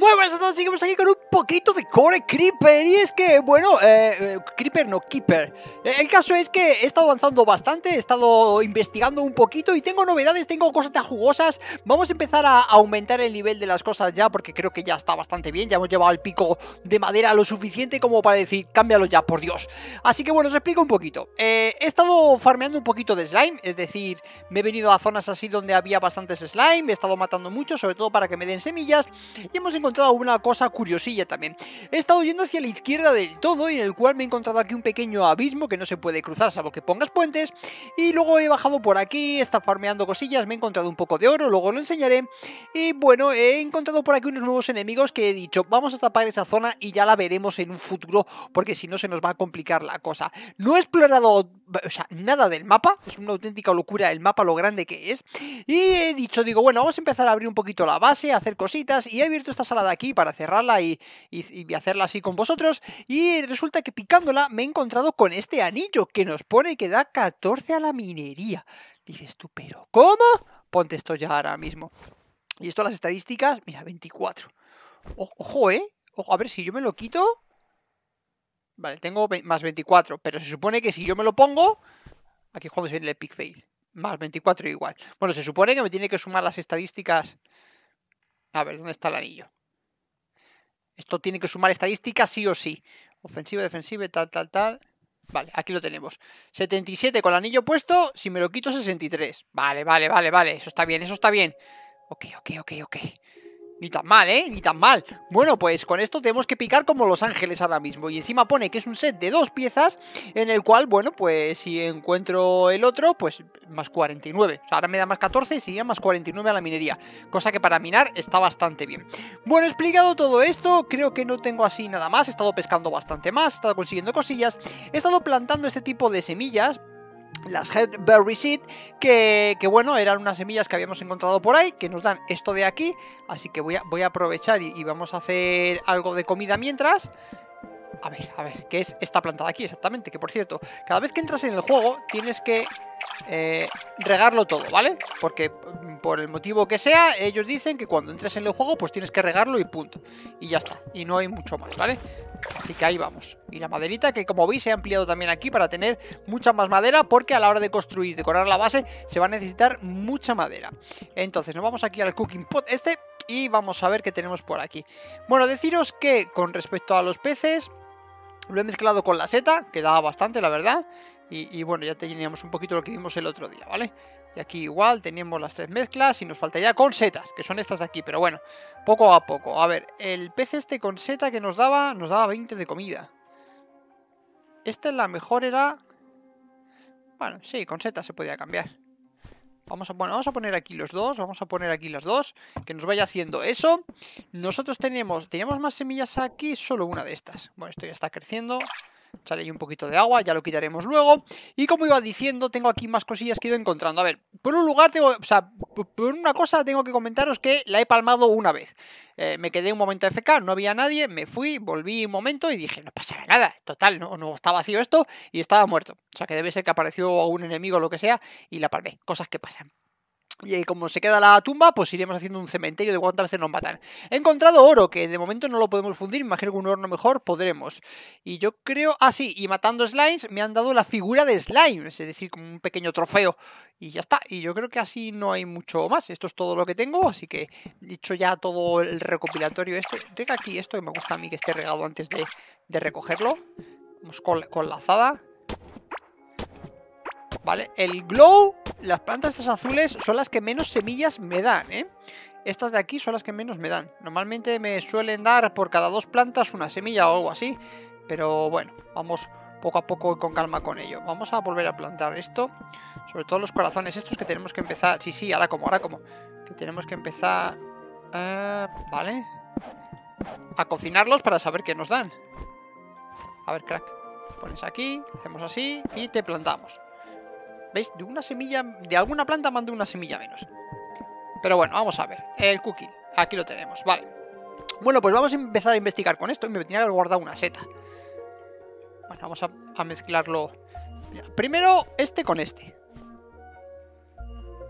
Muy buenas a todos, seguimos aquí con un poquito de Core Creeper Y es que, bueno, eh, eh, Creeper no, Keeper. Eh, El caso es que he estado avanzando bastante, he estado investigando un poquito Y tengo novedades, tengo cosas ya jugosas. Vamos a empezar a aumentar el nivel de las cosas ya Porque creo que ya está bastante bien Ya hemos llevado el pico de madera lo suficiente como para decir, cámbialo ya, por Dios. Así que bueno, os explico un poquito. Eh, He estado farmeando un poquito de slime Es decir, me he venido a zonas así donde había bastantes slime He estado matando mucho, sobre todo para que me den semillas Y hemos encontrado una cosa curiosilla también. He estado yendo hacia la izquierda del todo y en el cual me he encontrado aquí un pequeño abismo que no se puede cruzar salvo que pongas puentes. Y luego he bajado por aquí, estado farmeando cosillas, me he encontrado un poco de oro, luego lo enseñaré. Y bueno, he encontrado por aquí unos nuevos enemigos que he dicho, vamos a tapar esa zona y ya la veremos en un futuro porque si no se nos va a complicar la cosa. No he explorado nada del mapa, es una auténtica locura el mapa lo grande que es. Y he dicho, digo, bueno, vamos a empezar a abrir un poquito la base, a hacer cositas y he abierto esta sala de aquí para cerrarla y, hacerla así con vosotros. Y resulta que picándola me he encontrado con este anillo que nos pone que da 14 a la minería. Dices tú, pero ¿cómo? Ponte esto ya ahora mismo. Y esto las estadísticas, mira, 24. O, ojo, ¿eh? Ojo, a ver si yo me lo quito. Vale, tengo más 24, pero se supone que si yo me lo pongo... Aquí es cuando se viene el epic fail. Más 24 igual. Bueno, se supone que me tiene que sumar las estadísticas... A ver, ¿dónde está el anillo? Tiene que sumar estadísticas sí o sí. Ofensiva, defensiva, tal, tal, tal. Vale, aquí lo tenemos. 77 con el anillo puesto. Si me lo quito, 63. Vale, vale, vale, vale. Eso está bien, eso está bien. Ok, ok, ok, ok. Ni tan mal, ¿eh? Ni tan mal. Bueno, pues con esto tenemos que picar como Los Ángeles ahora mismo. Y encima pone que es un set de dos piezas en el cual, bueno, pues si encuentro el otro, pues más 49. O sea, ahora me da más 14 y sería más 49 a la minería. Cosa que para minar está bastante bien. Bueno, explicado todo esto, creo que no tengo así nada más. He estado pescando bastante más, he estado consiguiendo cosillas. He estado plantando este tipo de semillas las Headberry Seed, que, que, bueno, eran unas semillas que habíamos encontrado por ahí, que nos dan esto de aquí, así que voy a, voy a aprovechar y, vamos a hacer algo de comida mientras. A ver, a ver, ¿qué es esta planta de aquí exactamente? Que por cierto, cada vez que entras en el juego tienes que eh, regarlo todo, ¿vale? Porque por el motivo que sea, ellos dicen que cuando entres en el juego pues tienes que regarlo y punto. Y ya está, y no hay mucho más, ¿vale? Así que ahí vamos. Y la maderita que como veis se ha ampliado también aquí para tener mucha más madera porque a la hora de construir, decorar la base, se va a necesitar mucha madera. Entonces nos vamos aquí al cooking pot este y vamos a ver qué tenemos por aquí. Bueno, deciros que con respecto a los peces, lo he mezclado con la seta, que daba bastante la verdad. Y, y, bueno, ya teníamos un poquito lo que vimos el otro día, ¿vale? Y aquí igual teníamos las tres mezclas y nos faltaría con setas, que son estas de aquí, pero bueno, poco a poco. A ver, el pez este con seta que nos daba, nos daba 20 de comida. Esta la mejor era... Bueno, sí, con seta se podía cambiar. Vamos a, bueno, vamos a poner aquí los dos, vamos a poner aquí las dos, que nos vaya haciendo eso. Nosotros tenemos, teníamos más semillas aquí, solo una de estas. Bueno, esto ya está creciendo. Sale ahí un poquito de agua, ya lo quitaremos luego. Y como iba diciendo, tengo aquí más cosillas que he ido encontrando. A ver, por un lugar tengo, o sea, por una cosa tengo que comentaros que la he palmado una vez. Eh, me quedé un momento FK, no había nadie, me fui, volví un momento y dije, no pasará nada. Total, no, no está vacío esto y estaba muerto. O sea que debe ser que apareció algún enemigo o lo que sea y la palmé. Cosas que pasan. Y como se queda la tumba, pues iremos haciendo un cementerio de cuántas veces nos matan. He encontrado oro, que de momento no lo podemos fundir. Imagino que un horno mejor podremos. Y yo creo... Ah, sí, y matando slimes me han dado la figura de slime. Es decir, como un pequeño trofeo. Y ya está. Y yo creo que así no hay mucho más. Esto es todo lo que tengo. Así que he hecho ya todo el recopilatorio este. Rega aquí esto que me gusta a mí que esté regado antes de, de recogerlo. Vamos con, con la azada. El glow, las plantas estas azules son las que menos semillas me dan, ¿eh? Estas de aquí son las que menos me dan. Normalmente me suelen dar por cada dos plantas una semilla o algo así. Pero bueno, vamos poco a poco y con calma con ello. Vamos a volver a plantar esto. Sobre todo los corazones estos que tenemos que empezar... Sí, sí, ahora como, ahora como. Que tenemos que empezar... Uh, vale. A cocinarlos para saber qué nos dan. A ver, crack. Pones aquí, hacemos así y te plantamos. ¿Veis? De una semilla, de alguna planta mando una semilla menos. Pero bueno, vamos a ver. El cookie, aquí lo tenemos, vale. Bueno, pues vamos a empezar a investigar con esto. Me tenía que guardado una seta. Bueno, vamos a, mezclarlo. Primero este con este.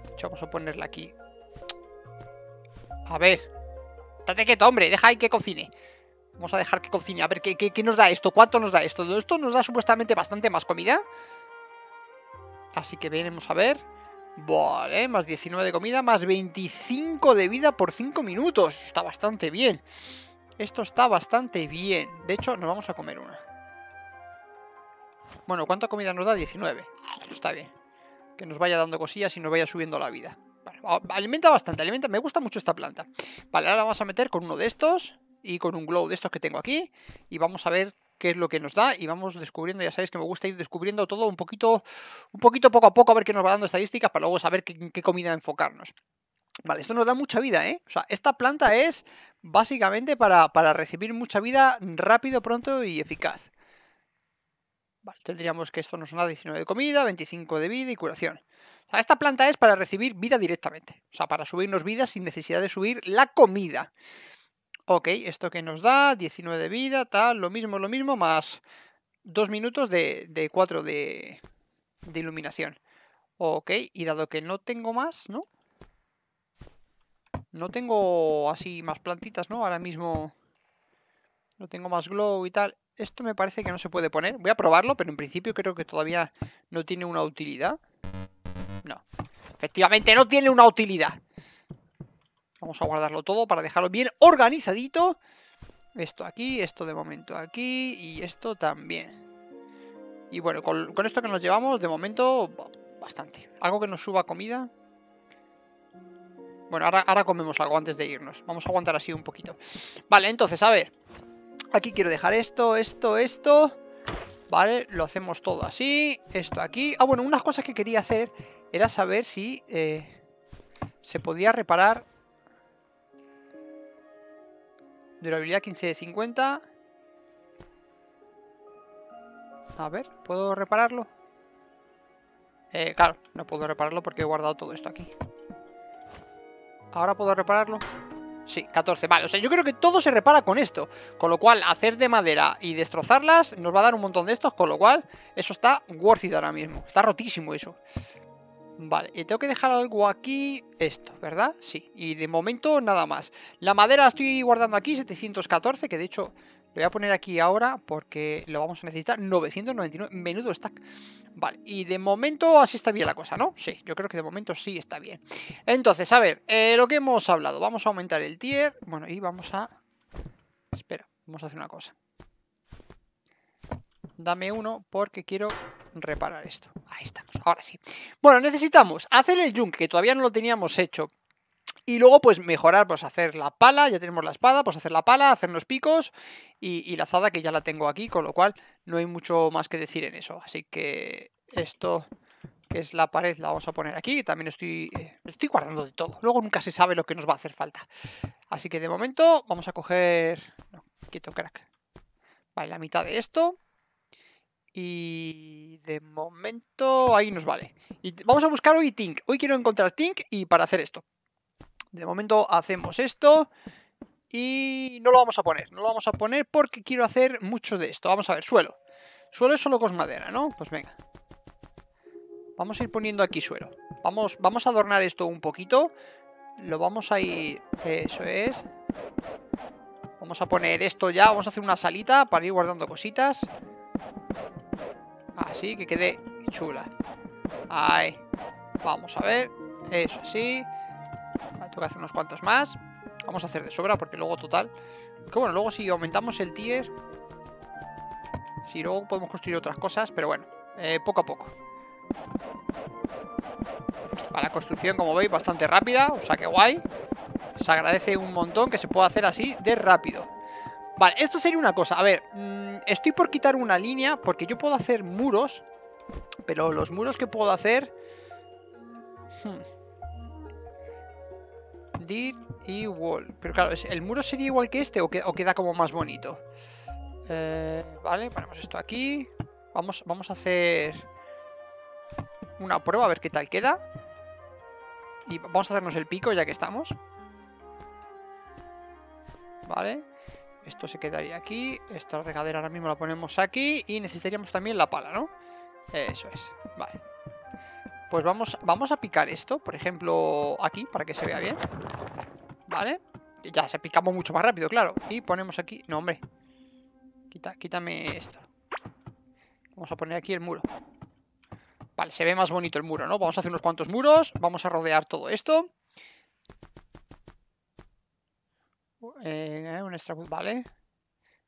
De hecho, vamos a ponerle aquí. A ver. Estate quieto, hombre, deja ahí que cocine. Vamos a dejar que cocine. A ver, ¿qué, qué, nos da esto? ¿Cuánto nos da esto? Esto nos da supuestamente bastante más comida. Así que veremos a ver. Vale, más 19 de comida, más 25 de vida por 5 minutos. Está bastante bien. Esto está bastante bien. De hecho, nos vamos a comer una. Bueno, ¿cuánta comida nos da? 19. Está bien. Que nos vaya dando cosillas y nos vaya subiendo la vida. alimenta bastante, alimenta. Me gusta mucho esta planta. Vale, ahora la vamos a meter con uno de estos y con un glow de estos que tengo aquí. Y vamos a ver qué es lo que nos da y vamos descubriendo, ya sabéis que me gusta ir descubriendo todo un poquito, un poquito poco a poco a ver qué nos va dando estadísticas para luego saber qué, qué comida enfocarnos. Vale, esto nos da mucha vida, ¿eh? O sea, esta planta es básicamente para, para recibir mucha vida rápido, pronto y eficaz. Vale, tendríamos que esto nos da 19 de comida, 25 de vida y curación. O sea, esta planta es para recibir vida directamente. O sea, para subirnos vida sin necesidad de subir la comida. Ok, esto que nos da, 19 de vida, tal, lo mismo, lo mismo, más 2 minutos de, de 4 de, de iluminación. Ok, y dado que no tengo más, ¿no? No tengo así más plantitas, ¿no? Ahora mismo no tengo más glow y tal. Esto me parece que no se puede poner. Voy a probarlo, pero en principio creo que todavía no tiene una utilidad. No. Efectivamente, no tiene una utilidad. Vamos a guardarlo todo para dejarlo bien organizadito. Esto aquí, esto de momento aquí y esto también. Y bueno, con, esto que nos llevamos, de momento, bastante. Algo que nos suba comida. Bueno, ahora, ahora comemos algo antes de irnos. Vamos a aguantar así un poquito. Vale, entonces, a ver. Aquí quiero dejar esto, esto, esto. Vale, lo hacemos todo así. Esto aquí. Ah, bueno, unas cosas que quería hacer era saber si eh, se podía reparar Durabilidad 15 de 50. A ver, ¿puedo repararlo? Eh, claro, no puedo repararlo porque he guardado todo esto aquí. ¿Ahora puedo repararlo? Sí, 14, vale, o sea, yo creo que todo se repara con esto Con lo cual, hacer de madera y destrozarlas Nos va a dar un montón de estos, con lo cual Eso está worth it ahora mismo, está rotísimo eso Vale, y tengo que dejar algo aquí, esto, ¿verdad? Sí, y de momento nada más. La madera estoy guardando aquí, 714, que de hecho lo voy a poner aquí ahora porque lo vamos a necesitar. 999, menudo stack. Vale, y de momento así está bien la cosa, ¿no? Sí, yo creo que de momento sí está bien. Entonces, a ver, eh, lo que hemos hablado. Vamos a aumentar el tier. Bueno, y vamos a... Espera, vamos a hacer una cosa. Dame uno porque quiero reparar esto. Ahí estamos, ahora sí. Bueno, necesitamos hacer el yunque, que todavía no lo teníamos hecho. Y luego, pues mejorar, pues hacer la pala, ya tenemos la espada, pues hacer la pala, hacer los picos y, la azada que ya la tengo aquí, con lo cual no hay mucho más que decir en eso. Así que esto, que es la pared, la vamos a poner aquí. También estoy, eh, estoy guardando de todo. Luego nunca se sabe lo que nos va a hacer falta. Así que de momento vamos a coger... No, quieto, crack. Vale, la mitad de esto. Y de momento ahí nos vale. Y vamos a buscar hoy Tink. Hoy quiero encontrar Tink y para hacer esto. De momento hacemos esto y no lo vamos a poner. No lo vamos a poner porque quiero hacer mucho de esto. Vamos a ver, suelo. Suelo es solo con madera, ¿no? Pues venga. Vamos a ir poniendo aquí suelo. Vamos, vamos a adornar esto un poquito. Lo vamos a ir... Eso es. Vamos a poner esto ya. Vamos a hacer una salita para ir guardando cositas. Así, que quede chula. Ahí. Vamos a ver. Eso así. tengo que hacer unos cuantos más. Vamos a hacer de sobra porque luego total... Que bueno, luego si aumentamos el tier... Si luego podemos construir otras cosas, pero bueno, eh, poco a poco. Para la construcción, como veis, bastante rápida, o sea que guay. Se agradece un montón que se pueda hacer así de rápido. Vale, esto sería una cosa. A ver, mmm, estoy por quitar una línea porque yo puedo hacer muros. Pero los muros que puedo hacer... Hmm. Y wall. Pero claro, ¿el muro sería igual que este o, queda como más bonito? Eh, vale, ponemos esto aquí. Vamos, vamos a hacer una prueba a ver qué tal queda. Y vamos a hacernos el pico ya que estamos. Vale. Esto se quedaría aquí. Esta regadera ahora mismo la ponemos aquí. Y necesitaríamos también la pala, ¿no? Eso es. Vale. Pues vamos, vamos a picar esto, por ejemplo, aquí, para que se vea bien. ¿Vale? Ya, se picamos mucho más rápido, claro. Y ponemos aquí... No, hombre. Quita, quítame esto. Vamos a poner aquí el muro. Vale, se ve más bonito el muro, ¿no? Vamos a hacer unos cuantos muros. Vamos a rodear todo esto. Eh, un extra... Vale.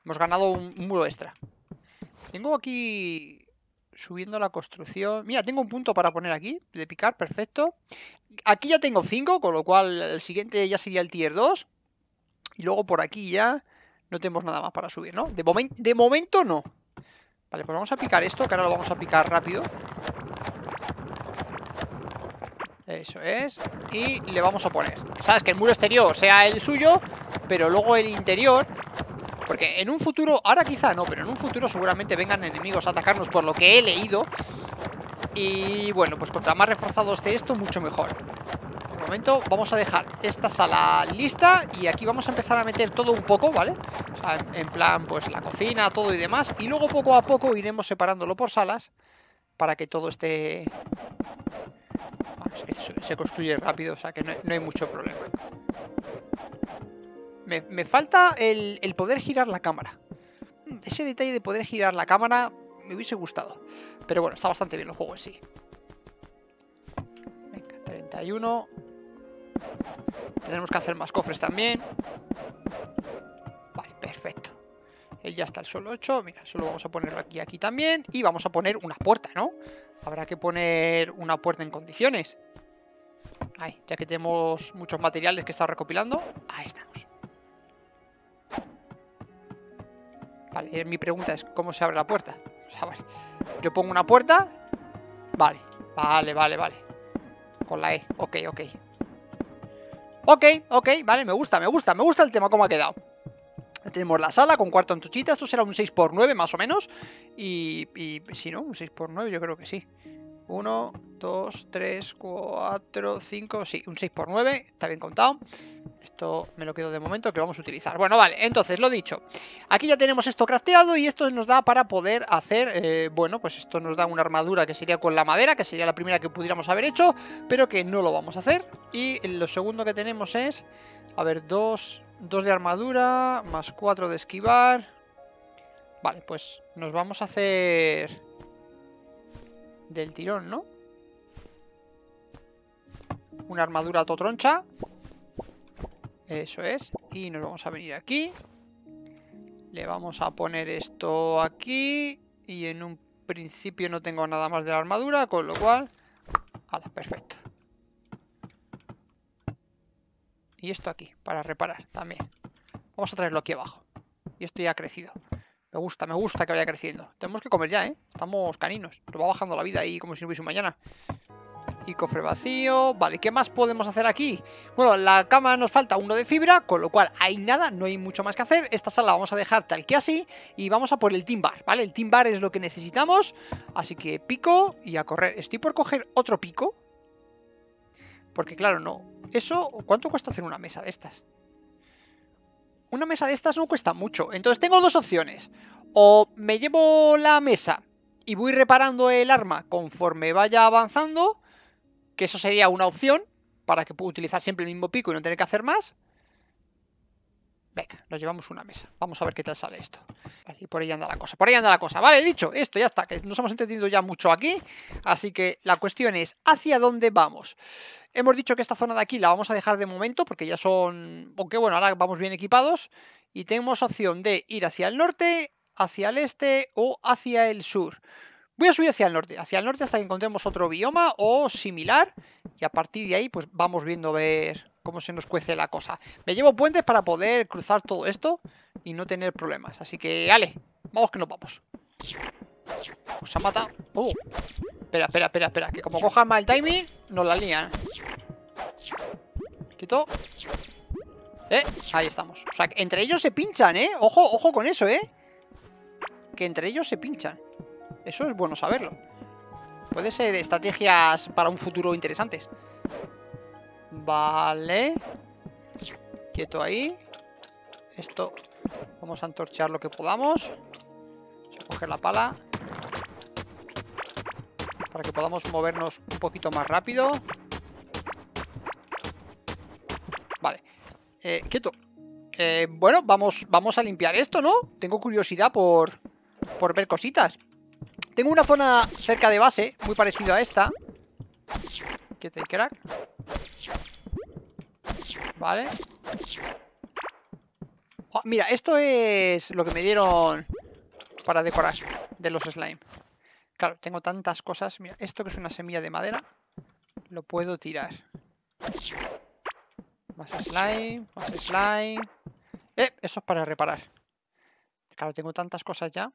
Hemos ganado un muro extra. Tengo aquí subiendo la construcción. Mira, tengo un punto para poner aquí, de picar, perfecto. Aquí ya tengo 5, con lo cual el siguiente ya sería el tier 2. Y luego por aquí ya no tenemos nada más para subir, ¿no? De, de momento no. Vale, pues vamos a picar esto, que ahora lo vamos a picar rápido. Eso es. Y le vamos a poner. Sabes que el muro exterior sea el suyo, pero luego el interior porque en un futuro, ahora quizá no, pero en un futuro seguramente vengan enemigos a atacarnos por lo que he leído. Y bueno, pues contra más reforzado esté esto, mucho mejor. De momento vamos a dejar esta sala lista y aquí vamos a empezar a meter todo un poco, ¿vale? O sea, en plan, pues la cocina, todo y demás. Y luego poco a poco iremos separándolo por salas para que todo esté... Se construye rápido, o sea que no hay mucho problema. Me, falta el, poder girar la cámara. Ese detalle de poder girar la cámara me hubiese gustado. Pero bueno, está bastante bien el juego en sí. Venga, 31. Tenemos que hacer más cofres también. Vale, perfecto. Él ya está el solo 8. Mira, solo vamos a ponerlo aquí aquí también. Y vamos a poner una puerta, ¿no? Habrá que poner una puerta en condiciones. Ahí, ya que tenemos muchos materiales que estado recopilando. Ahí estamos. Vale, eh, mi pregunta es, ¿cómo se abre la puerta? O sea, vale. Yo pongo una puerta. Vale, vale, vale, vale. Con la E, ok, ok. Ok, ok, vale, me gusta, me gusta, me gusta el tema, cómo ha quedado. Tenemos la sala con cuarto antuchita, esto será un 6x9 más o menos. Y, y si no, un 6x9 yo creo que sí. 1, 2, 3, 4, 5, sí, un 6x9, está bien contado. Esto me lo quedo de momento que vamos a utilizar. Bueno, vale, entonces, lo dicho. Aquí ya tenemos esto crafteado y esto nos da para poder hacer, eh, bueno, pues esto nos da una armadura que sería con la madera, que sería la primera que pudiéramos haber hecho, pero que no lo vamos a hacer. Y lo segundo que tenemos es, a ver, 2 dos de armadura, más 4 de esquivar. Vale, pues nos vamos a hacer del tirón, ¿no? Una armadura totroncha. Eso es. Y nos vamos a venir aquí. Le vamos a poner esto aquí. Y en un principio no tengo nada más de la armadura, con lo cual... ¡Hala! Perfecto. Y esto aquí, para reparar también. Vamos a traerlo aquí abajo. Y esto ya ha crecido. Me gusta, me gusta que vaya creciendo. Tenemos que comer ya, ¿eh? Estamos caninos. Nos va bajando la vida ahí como si no hubiese mañana. Y cofre vacío. Vale, ¿qué más podemos hacer aquí? Bueno, la cama nos falta uno de fibra, con lo cual hay nada, no hay mucho más que hacer. Esta sala vamos a dejar tal que así y vamos a por el timbar, ¿vale? El timbar es lo que necesitamos, así que pico y a correr. Estoy por coger otro pico. Porque claro, no. Eso, ¿cuánto cuesta hacer una mesa de estas? una mesa de estas no cuesta mucho. Entonces tengo dos opciones. O me llevo la mesa y voy reparando el arma conforme vaya avanzando, que eso sería una opción para que pueda utilizar siempre el mismo pico y no tener que hacer más. Venga, nos llevamos una mesa. Vamos a ver qué tal sale esto. Y por ahí anda la cosa. Por ahí anda la cosa. Vale, dicho, esto ya está. Que nos hemos entendido ya mucho aquí. Así que la cuestión es, ¿hacia dónde vamos? Hemos dicho que esta zona de aquí la vamos a dejar de momento porque ya son... Aunque bueno, ahora vamos bien equipados. Y tenemos opción de ir hacia el norte, hacia el este o hacia el sur. Voy a subir hacia el norte, hacia el norte hasta que encontremos otro bioma o similar. Y a partir de ahí pues vamos viendo ver cómo se nos cuece la cosa. Me llevo puentes para poder cruzar todo esto y no tener problemas. Así que, ale, vamos que nos vamos. Nos ha matado. Uh. Espera, espera, espera, espera. Que como coja mal el timing, nos la lían. Quito. Eh, ahí estamos. O sea, entre ellos se pinchan, ¿eh? Ojo, ojo con eso, ¿eh? Que entre ellos se pinchan. Eso es bueno saberlo. Puede ser estrategias para un futuro interesantes. Vale. Quieto ahí. Esto. Vamos a antorchar lo que podamos. Vamos a coger la pala. Para que podamos movernos un poquito más rápido. Vale. Eh, quieto. Eh, bueno, vamos, vamos a limpiar esto, ¿no? Tengo curiosidad por, por ver cositas. Tengo una zona cerca de base, muy parecida a esta. Que te crack. Vale. Oh, mira, esto es lo que me dieron para decorar de los slime. Claro, tengo tantas cosas. Mira, esto que es una semilla de madera, lo puedo tirar. Más slime, más slime. Eh, eso es para reparar. Claro, tengo tantas cosas ya.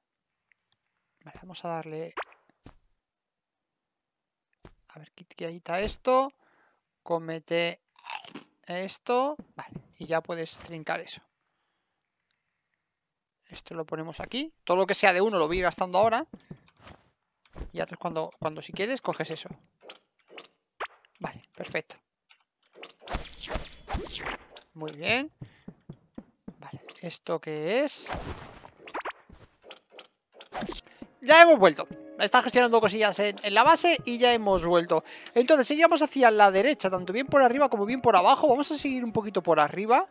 Vamos a darle... A ver, quita esto. Comete esto. Vale, y ya puedes trincar eso. Esto lo ponemos aquí. Todo lo que sea de uno lo voy gastando ahora. Y ahora cuando, cuando si quieres coges eso. Vale, perfecto. Muy bien. Vale, ¿esto qué es? Ya hemos vuelto. Está gestionando cosillas en, la base y ya hemos vuelto. Entonces, seguimos hacia la derecha, tanto bien por arriba como bien por abajo. Vamos a seguir un poquito por arriba.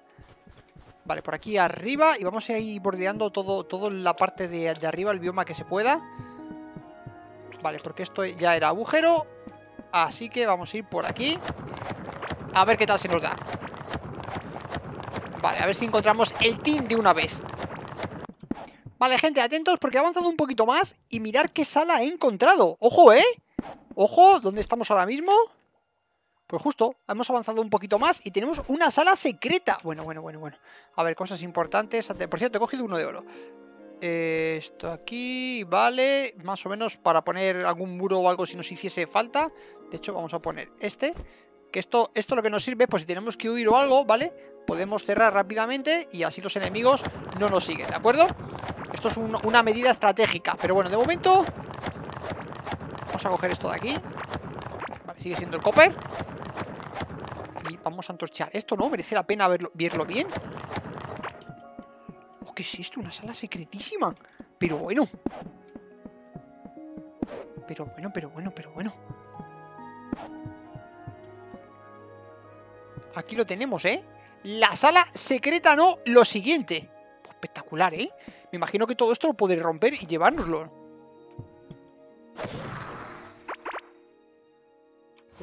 Vale, por aquí arriba y vamos a ir bordeando todo, toda la parte de, de arriba, el bioma que se pueda. Vale, porque esto ya era agujero. Así que vamos a ir por aquí. A ver qué tal se nos da. Vale, a ver si encontramos el team de una vez. Vale, gente, atentos porque he avanzado un poquito más y mirar qué sala he encontrado. ¡Ojo, eh! ¡Ojo! ¿Dónde estamos ahora mismo? Pues justo, hemos avanzado un poquito más y tenemos una sala secreta. Bueno, bueno, bueno, bueno. A ver, cosas importantes. Por cierto, he cogido uno de oro. Esto aquí, vale. Más o menos para poner algún muro o algo si nos hiciese falta. De hecho, vamos a poner este. Que esto, esto lo que nos sirve, pues si tenemos que huir o algo, ¿vale? Podemos cerrar rápidamente y así los enemigos no nos siguen, ¿de acuerdo? Esto es una medida estratégica. Pero bueno, de momento... Vamos a coger esto de aquí. Vale, sigue siendo el copper. Y vamos a antorchar esto, ¿no? Merece la pena verlo, bien. ¿qué es esto? Una sala secretísima. Pero bueno. Pero bueno, pero bueno, pero bueno. Aquí lo tenemos, ¿eh? La sala secreta no, lo siguiente. Pues espectacular, ¿eh? Me imagino que todo esto lo podré romper y llevárnoslo.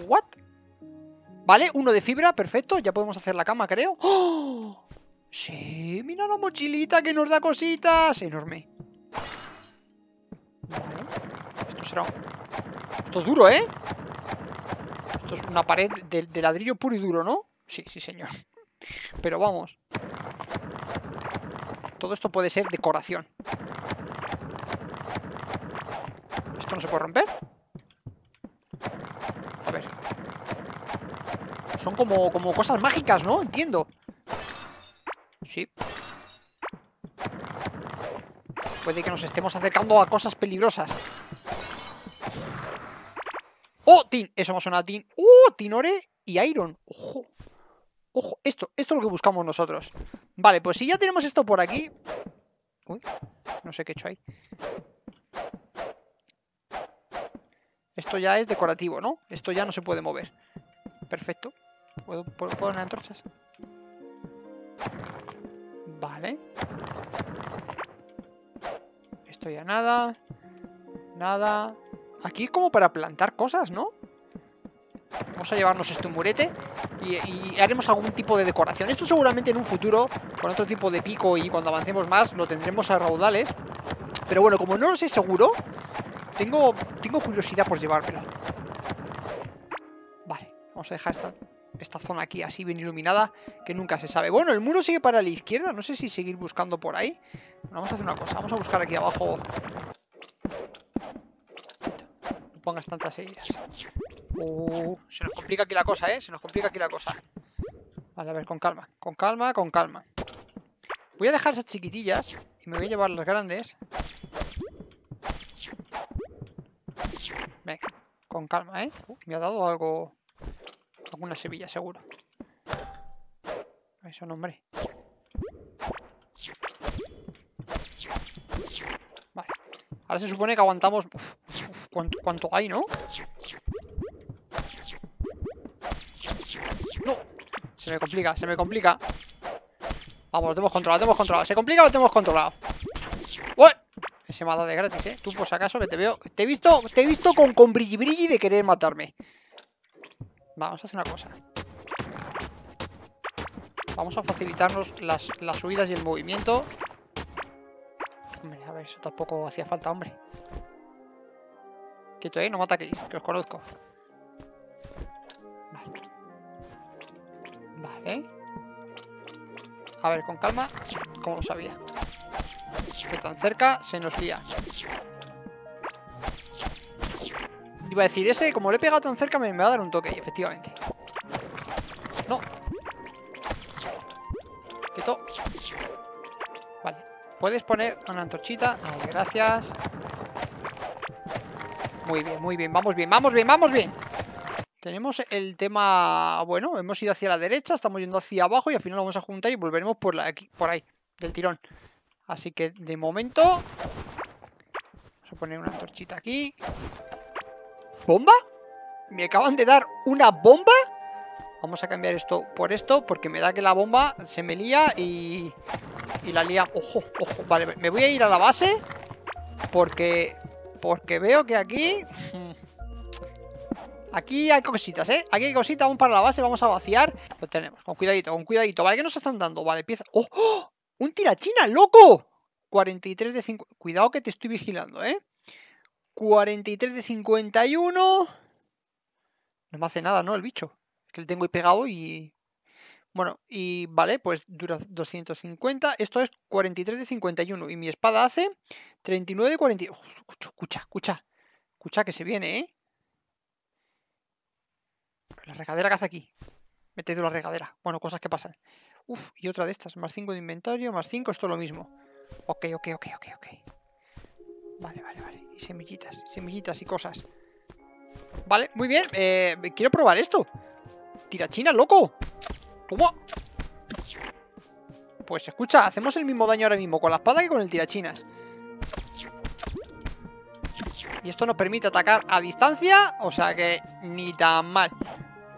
¿What? Vale, uno de fibra, perfecto. Ya podemos hacer la cama, creo. ¡Oh! Sí, mira la mochilita que nos da cositas. Enorme. Esto será... Esto es duro, ¿eh? Esto es una pared de ladrillo puro y duro, ¿no? Sí, sí, señor. Pero vamos. Todo esto puede ser decoración. ¿Esto no se puede romper? A ver. Son como, como cosas mágicas, ¿no? Entiendo. Sí. Puede que nos estemos acercando a cosas peligrosas. ¡Oh! Tin. Eso me suena a Tin. ¡Oh! Tinore y Iron. ¡Ojo! Ojo, esto, esto es lo que buscamos nosotros. Vale, pues si ya tenemos esto por aquí... Uy, no sé qué he hecho ahí. Esto ya es decorativo, ¿no? Esto ya no se puede mover. Perfecto. ¿Puedo, poner antorchas? Vale. Esto ya nada. Nada. Aquí como para plantar cosas, ¿no? Vamos a llevarnos este murete y, haremos algún tipo de decoración. Esto seguramente en un futuro, con otro tipo de pico y cuando avancemos más, lo tendremos a raudales. Pero bueno, como no lo sé seguro, tengo, tengo curiosidad por llevármelo. Vale, vamos a dejar esta, esta zona aquí así bien iluminada, que nunca se sabe. Bueno, el muro sigue para la izquierda, no sé si seguir buscando por ahí. vamos a hacer una cosa, vamos a buscar aquí abajo... No pongas tantas seguidas. Uh, se nos complica aquí la cosa, ¿eh? Se nos complica aquí la cosa. Vale, a ver, con calma. Con calma, con calma. Voy a dejar esas chiquitillas y me voy a llevar las grandes. Venga, con calma, ¿eh? Uh, me ha dado algo... Alguna semilla, seguro. Eso no, hombre. Vale. Ahora se supone que aguantamos... ¿cuánto, ¿Cuánto hay, no? Se me complica, se me complica. Vamos, lo tenemos controlado, lo tenemos controlado. Se complica, lo tenemos controlado. ¡Uy! Ese me ha dado de gratis, ¿eh? Tú, por si acaso, que te veo... Te he visto, te he visto con, con brilli brilli de querer matarme. Vamos a hacer una cosa. Vamos a facilitarnos las, las subidas y el movimiento. Hombre, a ver, eso tampoco hacía falta, hombre. Quieto, ¿eh? No me ataquéis, que os conozco. Vale. A ver, con calma. Como lo sabía. Que tan cerca se nos lía. Iba a decir, ese, como le he pegado tan cerca, me, va a dar un toque, efectivamente. No. Quieto. Vale. Puedes poner una antorchita. Vale, gracias. Muy bien, muy bien. Vamos bien, vamos bien, vamos bien. Tenemos el tema... Bueno, hemos ido hacia la derecha, estamos yendo hacia abajo y al final lo vamos a juntar y volveremos por, la, aquí, por ahí, del tirón. Así que, de momento... Vamos a poner una antorchita aquí. ¿Bomba? ¿Me acaban de dar una bomba? Vamos a cambiar esto por esto porque me da que la bomba se me lía y... Y la lía... Ojo, ojo, vale, me voy a ir a la base porque... Porque veo que aquí... Aquí hay cositas, ¿eh? Aquí hay cositas aún para la base, vamos a vaciar Lo tenemos, con cuidadito, con cuidadito Vale, ¿qué nos están dando? Vale, empieza... ¡Oh! ¡Oh! ¡Un tirachina, loco! 43 de 5... Cuidado que te estoy vigilando, ¿eh? 43 de 51... No me hace nada, ¿no? El bicho. Que le tengo ahí pegado y... Bueno, y vale, pues dura 250. Esto es 43 de 51. Y mi espada hace 39 de 40. escucha, escucha. Escucha que se viene, ¿eh? La regadera que hace aquí. Me he la regadera. Bueno, cosas que pasan. Uf, y otra de estas. Más 5 de inventario, más 5, esto es lo mismo. Ok, ok, ok, ok, ok. Vale, vale, vale. Y semillitas, semillitas y cosas. Vale, muy bien. Eh, quiero probar esto. Tirachina, loco. Toma. Pues escucha, hacemos el mismo daño ahora mismo con la espada que con el tirachinas. Y esto nos permite atacar a distancia, o sea que ni tan mal.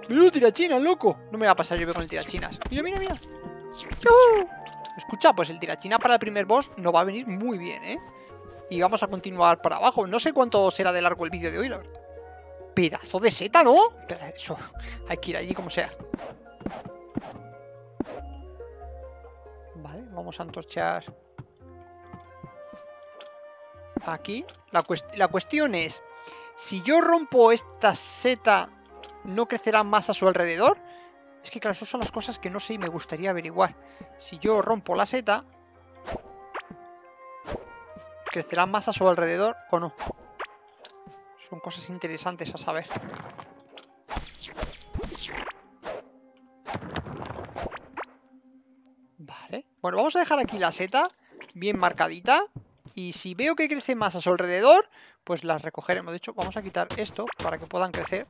¡Mira tirachinas, loco! No me va a pasar yo con el tirachinas. Mira, mira, mira. Escucha, pues el tirachina para el primer boss no va a venir muy bien, ¿eh? Y vamos a continuar para abajo. No sé cuánto será de largo el vídeo de hoy, la verdad. Pedazo de seta, ¿no? Eso, hay que ir allí como sea. Vale, vamos a antorchar aquí. La cuestión es, si yo rompo esta seta ¿no crecerá más a su alrededor? Es que claro, esas son las cosas que no sé y me gustaría averiguar. Si yo rompo la seta, ¿crecerá más a su alrededor o no? Son cosas interesantes a saber. Vale. Bueno, vamos a dejar aquí la seta bien marcadita. Y si veo que crece más a su alrededor, pues las recogeremos. De hecho, vamos a quitar esto para que puedan crecer.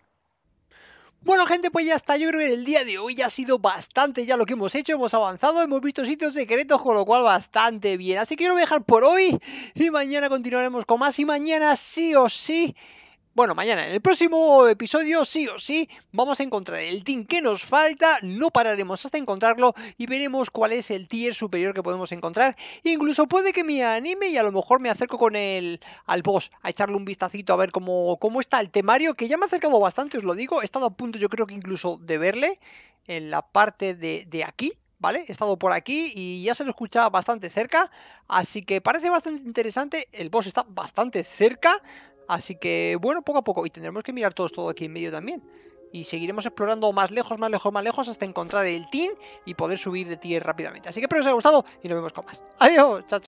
Bueno gente, pues ya está, yo creo que el día de hoy ya ha sido bastante ya lo que hemos hecho, hemos avanzado, hemos visto sitios secretos, con lo cual bastante bien. Así que yo lo voy a dejar por hoy. Y mañana continuaremos con más. Y mañana sí o sí bueno, mañana en el próximo episodio, sí o sí, vamos a encontrar el team que nos falta, no pararemos hasta encontrarlo y veremos cuál es el tier superior que podemos encontrar. Incluso puede que me anime y a lo mejor me acerco con el al boss a echarle un vistacito a ver cómo, cómo está el temario, que ya me ha acercado bastante, os lo digo, he estado a punto yo creo que incluso de verle en la parte de, de aquí, ¿vale? He estado por aquí y ya se lo escuchaba bastante cerca, así que parece bastante interesante, el boss está bastante cerca, Así que, bueno, poco a poco. Y tendremos que mirar todos todo aquí en medio también. Y seguiremos explorando más lejos, más lejos, más lejos hasta encontrar el team y poder subir de tier rápidamente. Así que espero que os haya gustado y nos vemos con más. Adiós, chao.